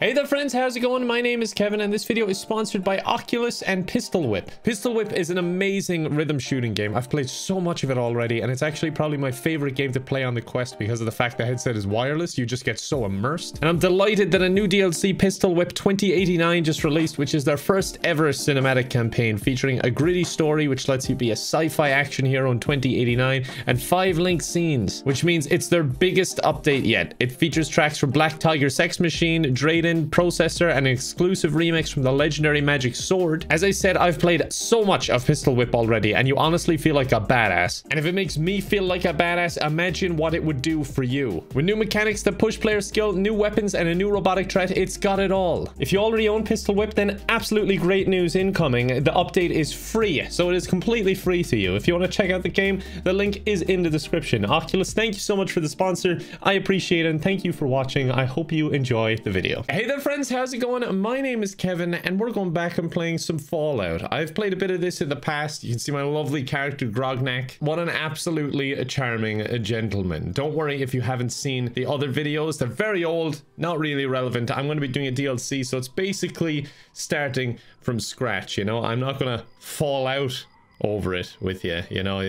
Hey there friends, how's it going? My name is Kevin and this video is sponsored by Oculus and Pistol Whip. Pistol Whip is an amazing rhythm shooting game. I've played so much of it already and it's actually probably my favorite game to play on the Quest because of the fact the headset is wireless. You just get so immersed. And I'm delighted that a new DLC, Pistol Whip 2089 just released, which is their first ever cinematic campaign featuring a gritty story which lets you be a sci-fi action hero in 2089 and five linked scenes, which means it's their biggest update yet. It features tracks from Black Tiger Sex Machine, Drayden, Processor, and an exclusive remix from the legendary Magic Sword. As I said, I've played so much of Pistol Whip already, and you honestly feel like a badass. And if it makes me feel like a badass, imagine what it would do for you. With new mechanics that push player skill, new weapons, and a new robotic threat, it's got it all. If you already own Pistol Whip, then absolutely great news incoming. The update is free, so it is completely free to you. If you want to check out the game, the link is in the description. Oculus, thank you so much for the sponsor. I appreciate it, and thank you for watching. I hope you enjoy the video. Hey there friends, how's it going? My name is Kevin and we're going back and playing some Fallout. I've played a bit of this in the past. You can see my lovely character Grognak. What an absolutely charming gentleman. Don't worry if you haven't seen the other videos. They're very old, not really relevant. I'm going to be doing a DLC, so it's basically starting from scratch, you know? I'm not going to fall out over it with you, you know?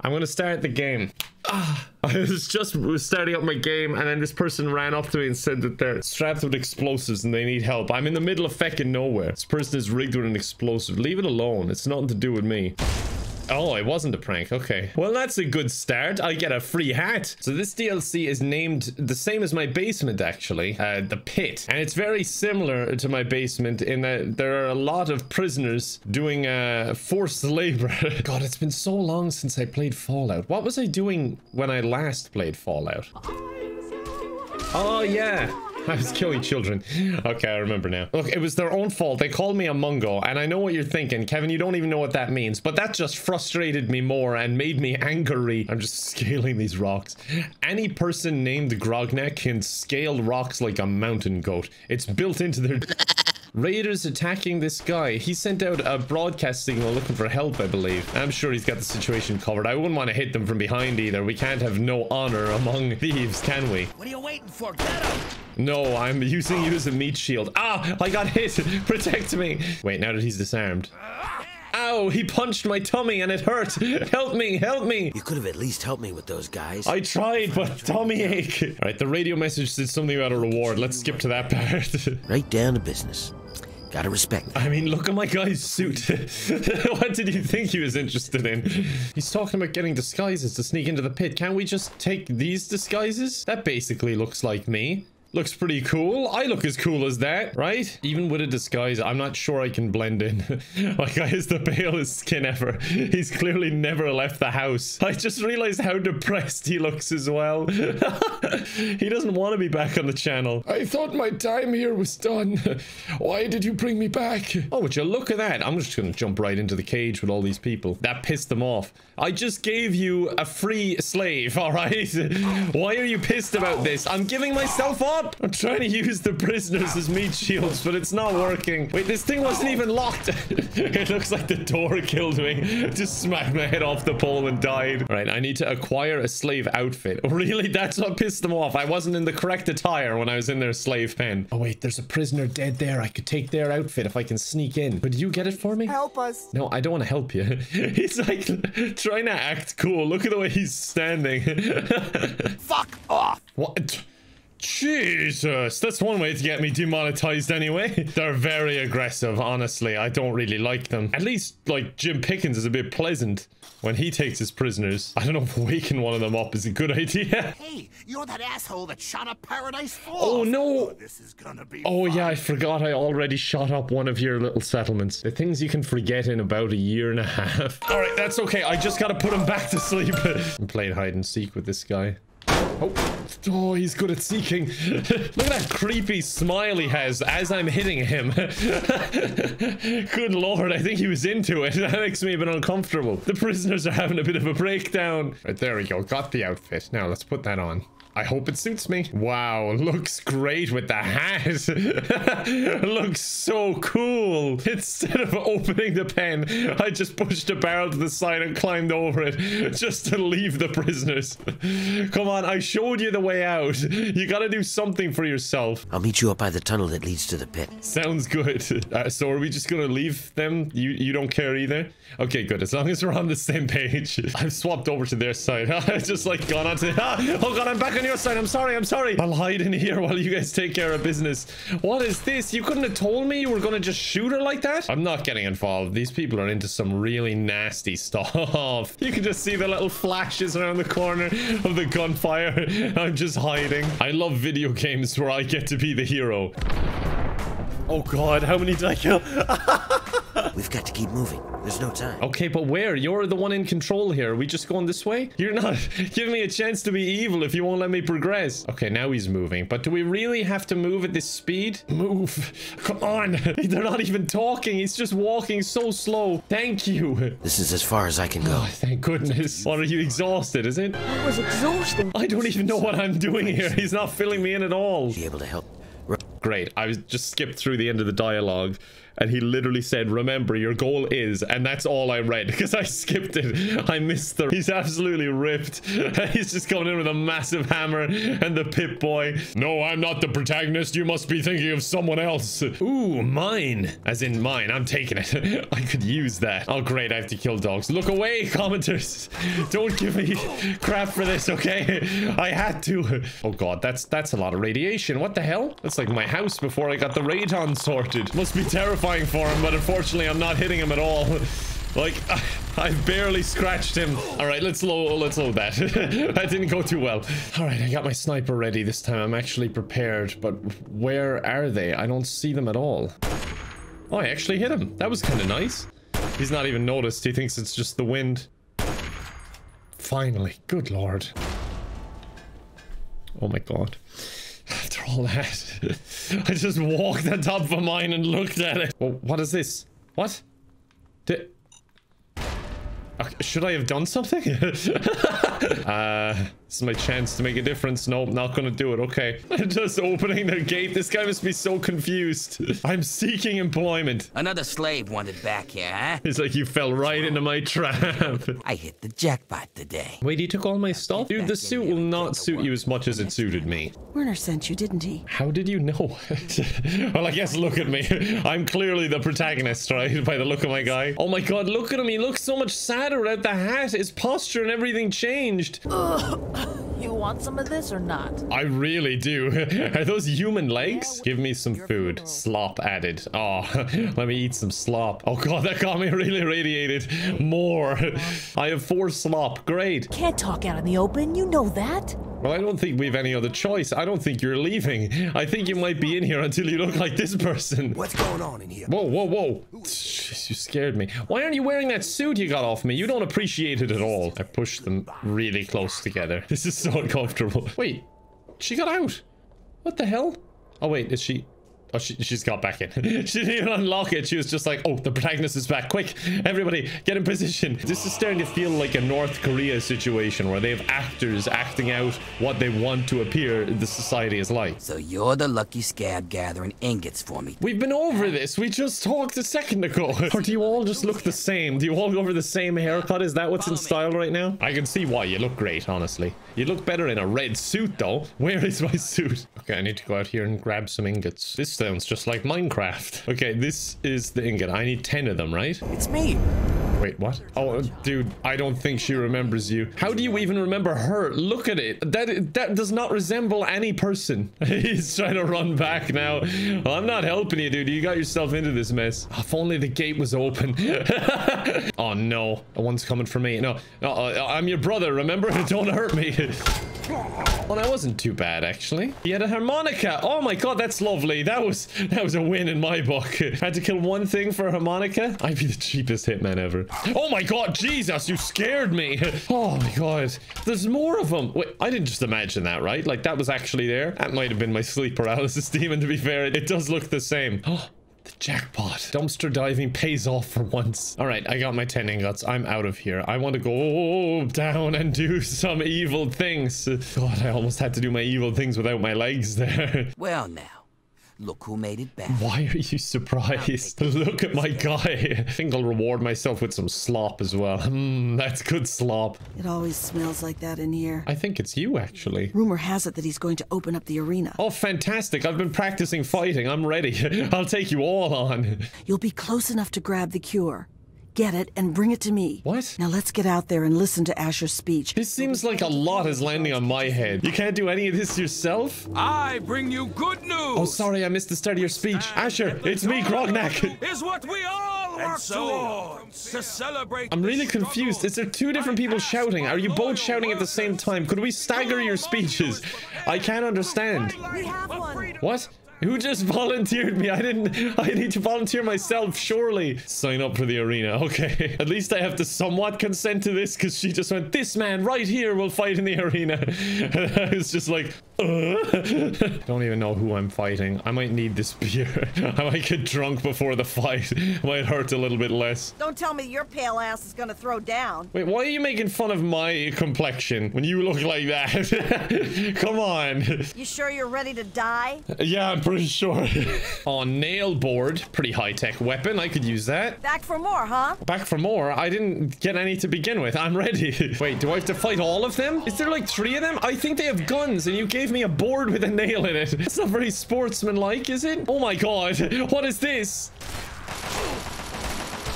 I'm to start the game. Ah, I was just starting up my game and then this person ran up to me and said that they're strapped with explosives and they need help. I'm in the middle of fucking nowhere. This person is rigged with an explosive. Leave it alone. It's nothing to do with me. Oh, it wasn't a prank. Okay. Well, that's a good start. I get a free hat. So this DLC is named the same as my basement, actually. Uh, the Pit. And it's very similar to my basement in that there are a lot of prisoners doing uh, forced labor. God, it's been so long since I played Fallout. What was I doing when I last played Fallout? Oh, yeah. I was killing children. Okay, I remember now. Look, it was their own fault. They called me a mungo, and I know what you're thinking. Kevin, you don't even know what that means, but that just frustrated me more and made me angry. I'm just scaling these rocks. Any person named Grognak can scale rocks like a mountain goat. It's built into their... Raiders attacking this guy. He sent out a broadcast signal looking for help, I believe. I'm sure he's got the situation covered. I wouldn't want to hit them from behind either. We can't have no honor among thieves, can we? What are you waiting for? Get him! No, I'm using you as a meat shield. Ah, I got hit. Protect me. Wait, now that he's disarmed. Ow, he punched my tummy and it hurt. Help me, help me. You could have at least helped me with those guys. I tried, but tummy ache. All right, the radio message said something about a reward. Let's skip to that part. right down to business. Gotta respect I mean, look at my guy's suit. what did you think he was interested in? He's talking about getting disguises to sneak into the pit. Can't we just take these disguises? That basically looks like me. Looks pretty cool. I look as cool as that, right? Even with a disguise, I'm not sure I can blend in. my guy is the palest skin ever. He's clearly never left the house. I just realized how depressed he looks as well. he doesn't want to be back on the channel. I thought my time here was done. Why did you bring me back? Oh, would you look at that? I'm just gonna jump right into the cage with all these people. That pissed them off. I just gave you a free slave, all right? Why are you pissed about this? I'm giving myself up. I'm trying to use the prisoners as meat shields, but it's not working. Wait, this thing wasn't even locked. it looks like the door killed me. Just smacked my head off the pole and died. All right, I need to acquire a slave outfit. Really? That's what pissed them off. I wasn't in the correct attire when I was in their slave pen. Oh, wait, there's a prisoner dead there. I could take their outfit if I can sneak in. But you get it for me? Help us. No, I don't want to help you. he's like trying to act cool. Look at the way he's standing. Fuck off. What? Jesus, that's one way to get me demonetized anyway. They're very aggressive, honestly. I don't really like them. At least, like, Jim Pickens is a bit pleasant when he takes his prisoners. I don't know if waking one of them up is a good idea. Hey, you're that asshole that shot up Paradise Falls. Oh, no. Oh, this is gonna be Oh, fun. yeah, I forgot I already shot up one of your little settlements. The things you can forget in about a year and a half. All right, that's okay. I just gotta put him back to sleep. I'm playing hide and seek with this guy. Oh, oh, he's good at seeking. Look at that creepy smile he has as I'm hitting him. good lord, I think he was into it. That makes me a bit uncomfortable. The prisoners are having a bit of a breakdown. Right, there we go. Got the outfit. Now, let's put that on. I hope it suits me. Wow, looks great with the hat. looks so cool. Instead of opening the pen, I just pushed a barrel to the side and climbed over it just to leave the prisoners. Come on, I showed you the way out. You gotta do something for yourself. I'll meet you up by the tunnel that leads to the pit. Sounds good. Uh, so are we just gonna leave them? You you don't care either? Okay, good. As long as we're on the same page. I've swapped over to their side. I've just like gone onto... Ah, oh god, I'm back on your side. I'm sorry, I'm sorry. I'll hide in here while you guys take care of business. What is this? You couldn't have told me you were gonna just shoot her like that? I'm not getting involved. These people are into some really nasty stuff. You can just see the little flashes around the corner of the gunfire. I'm just hiding. I love video games where I get to be the hero. Oh god, how many did I kill? We've got to keep moving. There's no time. Okay, but where? You're the one in control here. Are we just going this way? You're not giving me a chance to be evil if you won't let me progress. Okay, now he's moving. But do we really have to move at this speed? Move. Come on. They're not even talking. He's just walking so slow. Thank you. This is as far as I can go. Oh, thank goodness. What, are you exhausted, is it? That was exhausting. I don't even know what I'm doing here. He's not filling me in at all. Be able to help. Great. I was just skipped through the end of the dialogue and he literally said, remember, your goal is, and that's all I read because I skipped it. I missed the, he's absolutely ripped. he's just coming in with a massive hammer and the Pip-Boy. No, I'm not the protagonist. You must be thinking of someone else. Ooh, mine. As in mine. I'm taking it. I could use that. Oh, great. I have to kill dogs. Look away, commenters. Don't give me crap for this, okay? I had to. Oh, God. That's, that's a lot of radiation. What the hell? That's like my house before I got the radon sorted. Must be terrifying for him, but unfortunately I'm not hitting him at all. Like, I barely scratched him. All right, let's load, let's load that. that didn't go too well. All right, I got my sniper ready this time. I'm actually prepared, but where are they? I don't see them at all. Oh, I actually hit him. That was kind of nice. He's not even noticed. He thinks it's just the wind. Finally. Good lord. Oh my god. All that, I just walked on top of mine and looked at it. Well, what is this? What? Did... Okay, should I have done something? uh, this is my chance to make a difference. Nope, not gonna do it. Okay. I'm just opening the gate. This guy must be so confused. I'm seeking employment. Another slave wanted back here, huh? It's like you fell right into my trap. I hit the jackpot today. Wait, he took all my stuff? Dude, the suit will not suit you as much as it suited me. Werner sent you, didn't he? How did you know? well, I guess look at me. I'm clearly the protagonist, right? By the look of my guy. Oh my god, look at him. He looks so much sadder without the hat. His posture and everything changed. You want some of this or not? I really do. Are those human legs? Give me some food. Slop added. Oh, let me eat some slop. Oh god, that got me really radiated. More. I have four slop. Great. Can't talk out in the open, you know that. Well, I don't think we have any other choice. I don't think you're leaving. I think you might be in here until you look like this person. What's going on in here? Whoa, whoa, whoa. Jeez, you scared me. Why aren't you wearing that suit you got off me? You don't appreciate it at all. I pushed them really close together. This is so uncomfortable. Wait, she got out. What the hell? Oh, wait, is she... Oh, she, she's got back in. she didn't even unlock it. She was just like, oh, the protagonist is back. Quick, everybody, get in position. This is starting to feel like a North Korea situation where they have actors acting out what they want to appear the society is like. So you're the lucky scab gathering ingots for me. We've been over this. We just talked a second ago. or do you all just look the same? Do you all go for the same haircut? Is that what's in style right now? I can see why. You look great, honestly. You look better in a red suit, though. Where is my suit? Okay, I need to go out here and grab some ingots. This sounds just like Minecraft. Okay, this is the ingot. I need 10 of them, right? It's me. Wait, what? Oh, dude, I don't think she remembers you. How do you even remember her? Look at it. That that does not resemble any person. He's trying to run back now. Well, I'm not helping you, dude. You got yourself into this mess. If only the gate was open. oh, no. One's coming for me. No, no uh, I'm your brother, remember? Don't hurt me. Well, that wasn't too bad, actually. He had a harmonica. Oh my god, that's lovely. That was that was a win in my book. Had to kill one thing for a harmonica. I'd be the cheapest hitman ever. Oh my god, Jesus, you scared me. Oh my god. There's more of them. Wait, I didn't just imagine that, right? Like, that was actually there. That might have been my sleep paralysis demon, to be fair. It does look the same. Oh, The jackpot. Dumpster diving pays off for once. All right, I got my 10 ingots. I'm out of here. I want to go down and do some evil things. God, I almost had to do my evil things without my legs there. Well, now, look who made it back. Why are you surprised? Look at my guy. I think I'll reward myself with some slop as well. Hmm, that's good slop. It always smells like that in here. I think it's you, actually. Rumor has it that he's going to open up the arena. Oh, fantastic. I've been practicing fighting. I'm ready. I'll take you all on. You'll be close enough to grab the cure. Get it and bring it to me. What? Now let's get out there and listen to Ashur's speech. This seems like a lot is landing on my head. You can't do any of this yourself? I bring you good news. Oh, sorry, I missed the start of your speech. Ashur, it's me, Grognak. Is what we all work towards to celebrate. I'm the really confused. Is there two different people shouting? Are you both shouting at the same time? Could we stagger your speeches? I can't understand. We have one. What? Who just volunteered me? I didn't. I need to volunteer myself, surely. Sign up for the arena. Okay. At least I have to somewhat consent to this because she just went, this man right here will fight in the arena. And I was just like. don't even know who I'm fighting. I might need this beer. I might get drunk before the fight. might hurt a little bit less. Don't tell me your pale ass is going to throw down. Wait, why are you making fun of my complexion when you look like that? Come on. You sure you're ready to die? Yeah, I'm pretty sure. oh, nail board. Pretty high-tech weapon. I could use that. Back for more, huh? Back for more. I didn't get any to begin with. I'm ready. Wait, do I have to fight all of them? Is there like three of them? I think they have guns and you gave me a board with a nail in it. That's not very sportsmanlike, is it? Oh my god. What is this?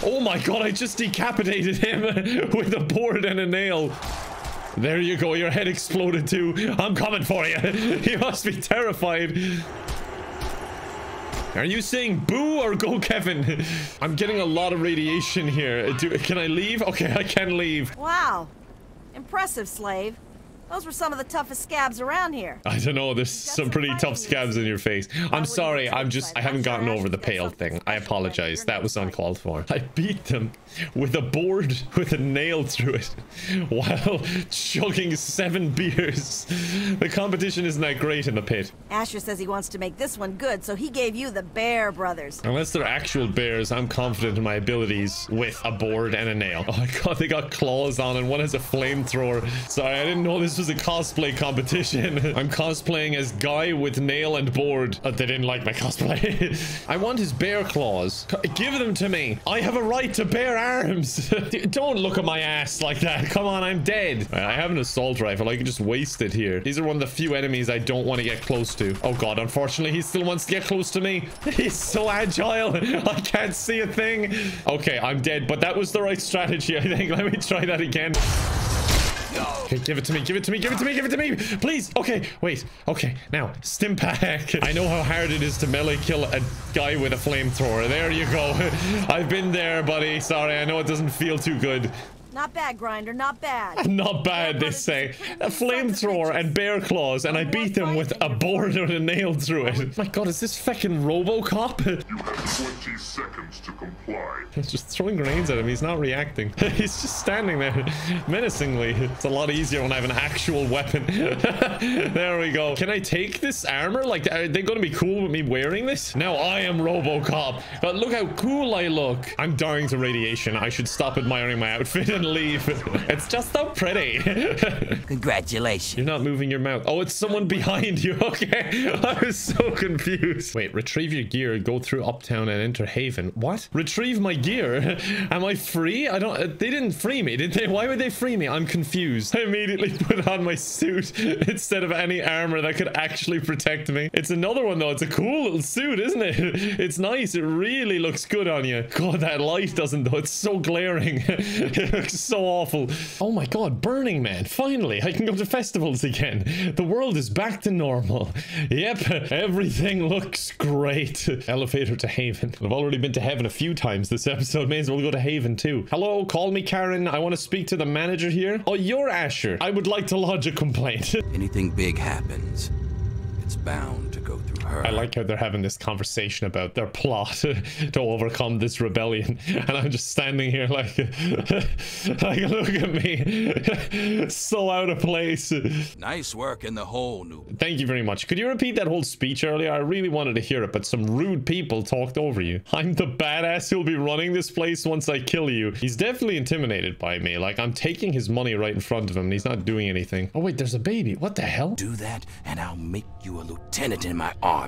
Oh my god, I just decapitated him with a board and a nail. There you go, your head exploded too. I'm coming for you. You must be terrified. Are you saying boo or go Kevin? I'm getting a lot of radiation here. Do, can I leave? Okay, I can leave. Wow. Impressive, slave. Those were some of the toughest scabs around here. I don't know. There's some some pretty tough scabs in your face. I'm sorry. I'm just. I haven't gotten over the pale thing. I apologize. That was uncalled for. I beat them with a board with a nail through it while chugging seven beers. The competition isn't that great in the pit. Ashur says he wants to make this one good, so he gave you the Bear Brothers. Unless they're actual bears, I'm confident in my abilities with a board and a nail. Oh my god, they got claws on and one has a flamethrower. Sorry, I didn't know this was a cosplay competition. I'm cosplaying as guy with nail and board. Oh, they didn't like my cosplay. I want his bear claws. Give them to me. I have a right to bear arms. Don't look at my ass like that. Come on, I'm dead. Uh, I have an assault rifle. I can just waste it here. These are one of the few enemies I don't want to get close to. Oh god, unfortunately, he still wants to get close to me. He's so agile. I can't see a thing. Okay, I'm dead, but that was the right strategy, I think. Let me try that again. Okay, give it to me, give it to me, give it to me, give it to me, please. Okay, wait. Okay, now, Stimpak. I know how hard it is to melee kill a guy with a flamethrower. There you go. I've been there, buddy. Sorry, I know it doesn't feel too good. Not bad, Grinder, not bad. Not bad, they say. A flamethrower and bear claws, and I beat them with a board and a nail through it. Oh my god, is this fucking Robocop? You have 20 seconds to comply. He's just throwing grenades at him. He's not reacting. He's just standing there menacingly. It's a lot easier when I have an actual weapon. there we go. Can I take this armor? Like, are they going to be cool with me wearing this? Now I am Robocop. But look how cool I look. I'm dying to radiation. I should stop admiring my outfit and leave. It's just so pretty. Congratulations. You're not moving your mouth. Oh, it's someone behind you. Okay. I was so confused. Wait, retrieve your gear, go through Uptown and enter Haven. What? Retrieve my gear? Am I free? I don't... Uh, they didn't free me, did they? Why would they free me? I'm confused. I immediately put on my suit instead of any armor that could actually protect me. It's another one, though. It's a cool little suit, isn't it? It's nice. It really looks good on you. God, that light doesn't, though. It's so glaring. Looks so awful. Oh my god, Burning Man. Finally, I can go to festivals again. The world is back to normal. Yep, everything looks great. Elevator to Haven. I've already been to Heaven a few times this episode. May as well go to Haven too. Hello, call me Karen. I want to speak to the manager here. Oh, you're Ashur. I would like to lodge a complaint. Anything big happens, it's bound her. I like how they're having this conversation about their plot to overcome this rebellion. And I'm just standing here like, like look at me. so out of place. Nice work in the hole, noob. Thank you very much. Could you repeat that whole speech earlier? I really wanted to hear it, but some rude people talked over you. I'm the badass who'll be running this place once I kill you. He's definitely intimidated by me. Like, I'm taking his money right in front of him and he's not doing anything. Oh, wait, there's a baby. What the hell? Do that, and I'll make you a lieutenant in my army.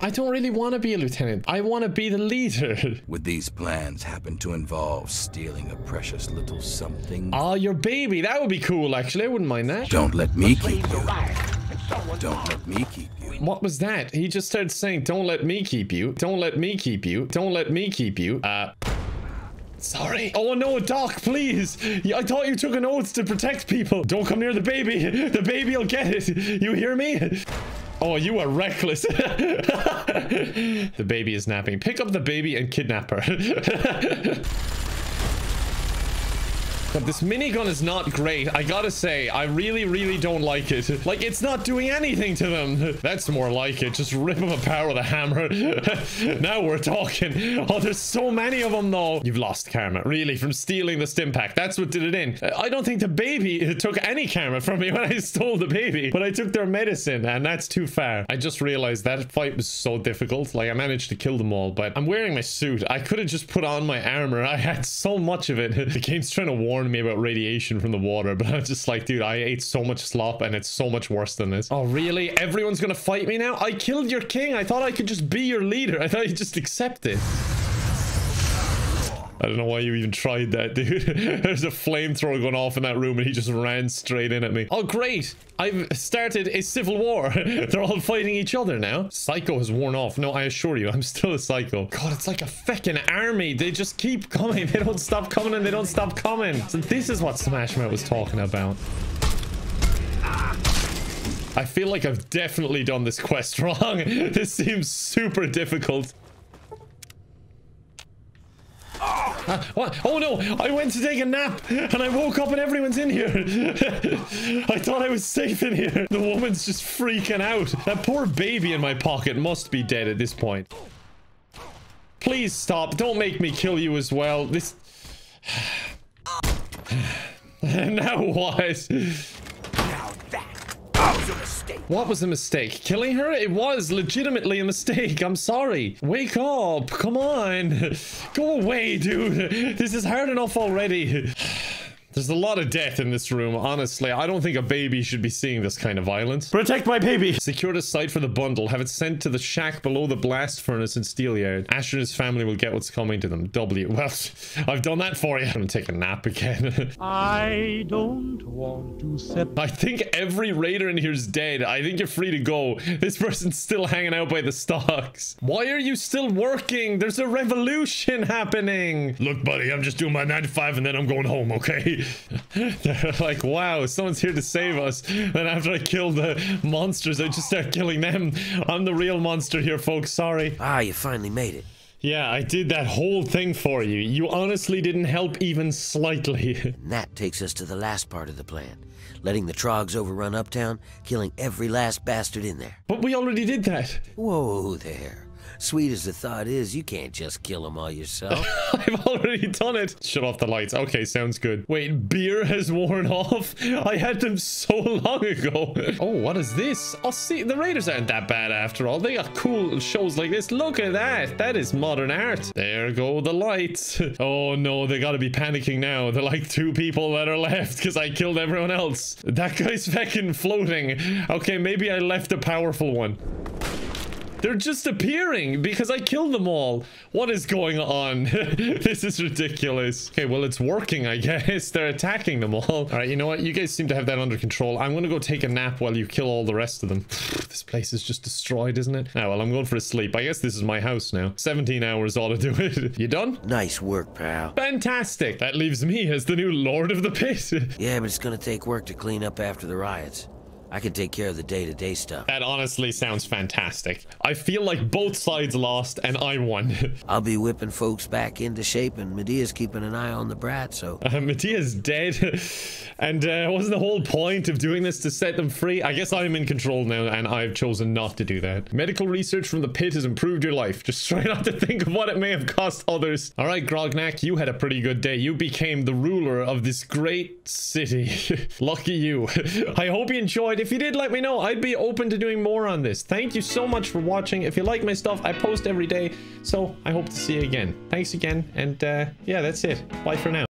I don't really want to be a lieutenant. I want to be the leader. Would these plans happen to involve stealing a precious little something? Oh, your baby. That would be cool, actually. I wouldn't mind that. Don't let me keep you. Don't let me keep you. What was that? He just started saying, don't let me keep you. Don't let me keep you. Don't let me keep you. Uh... Sorry. Oh no, Doc, please. I thought you took an oath to protect people. Don't come near the baby. The baby'll get it. You hear me? Oh, you are reckless. the baby is napping. Pick up the baby and kidnap her. But this minigun is not great. I gotta say, I really, really don't like it. Like, it's not doing anything to them. That's more like it. Just rip them apart with a hammer. now we're talking. Oh, there's so many of them, though. You've lost karma, really, from stealing the Stimpak. That's what did it in. I don't think the baby took any karma from me when I stole the baby, but I took their medicine, and that's too far. I just realized that fight was so difficult. Like, I managed to kill them all, but I'm wearing my suit. I could have just put on my armor. I had so much of it. The game's trying to warn me about radiation from the water, but I'm just like, dude, I ate so much slop and it's so much worse than this. Oh, really? Everyone's gonna fight me now? I killed your king. I thought I could just be your leader. I thought you'd just accept it. I don't know why you even tried that, dude. There's a flamethrower going off in that room and he just ran straight in at me. Oh, great. I've started a civil war. They're all fighting each other now. Psycho has worn off. No, I assure you, I'm still a psycho. God, it's like a feckin' army. They just keep coming. They don't stop coming and they don't stop coming. So this is what Smash Mouth was talking about. I feel like I've definitely done this quest wrong. This seems super difficult. Uh, what? Oh no! I went to take a nap and I woke up and everyone's in here. I thought I was safe in here. The woman's just freaking out. That poor baby in my pocket must be dead at this point. Please stop. Don't make me kill you as well. This... now what? Now that was a mistake. What was the mistake? Killing her? It was legitimately a mistake. I'm sorry. Wake up. Come on. Go away, dude. This is hard enough already. There's a lot of death in this room, honestly. I don't think a baby should be seeing this kind of violence. Protect my baby! Secure the site for the bundle. Have it sent to the shack below the blast furnace in Steelyard. Ashur and his family will get what's coming to them. W. Well, I've done that for you. I'm gonna take a nap again. I don't want to set I think every raider in here is dead. I think you're free to go. This person's still hanging out by the stocks. Why are you still working? There's a revolution happening. Look, buddy, I'm just doing my 9 to 5 and then I'm going home, okay? They're like, wow, someone's here to save us. Then after I kill the monsters, I just start killing them. I'm the real monster here, folks. Sorry. Ah, you finally made it. Yeah, I did that whole thing for you. You honestly didn't help even slightly. And that takes us to the last part of the plan. Letting the Trogs overrun Uptown, killing every last bastard in there. but we already did that. Whoa there. Sweet as the thought is, you can't just kill them all yourself. I've already done it. Shut off the lights. Okay, sounds good. Wait, beer has worn off? I had them so long ago. Oh, what is this? Oh, see, the Raiders aren't that bad after all. They got cool shows like this. Look at that. That is modern art. There go the lights. Oh, no, they gotta be panicking now. They're like two people that are left because I killed everyone else. That guy's fucking floating. Okay, maybe I left a powerful one. They're just appearing because I killed them all. What is going on? this is ridiculous. Okay, well, it's working, I guess. They're attacking them all. All right, you know what? You guys seem to have that under control. I'm going to go take a nap while you kill all the rest of them. this place is just destroyed, isn't it? Ah, well, I'm going for a sleep. I guess this is my house now. 17 hours ought to do it. you done? nice work, pal. Fantastic. That leaves me as the new Lord of the Pit. Yeah, but it's gonna take work to clean up after the riots. I can take care of the day-to-day stuff. That honestly sounds fantastic. I feel like both sides lost and I won. I'll be whipping folks back into shape, and Midea's keeping an eye on the brat, so... Uh, Midea's dead. and uh, wasn't the whole point of doing this to set them free? I guess I'm in control now, and I've chosen not to do that. Medical research from the pit has improved your life. Just try not to think of what it may have cost others. All right, Grognak, you had a pretty good day. You became the ruler of this great city. Lucky you. I hope you enjoyed. If you did, let me know. I'd be open to doing more on this. Thank you so much for watching. If you like my stuff, I post every day. So I hope to see you again. Thanks again. And uh, yeah, that's it. Bye for now.